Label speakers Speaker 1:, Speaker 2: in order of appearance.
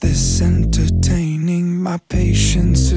Speaker 1: Is this entertaining? My patience.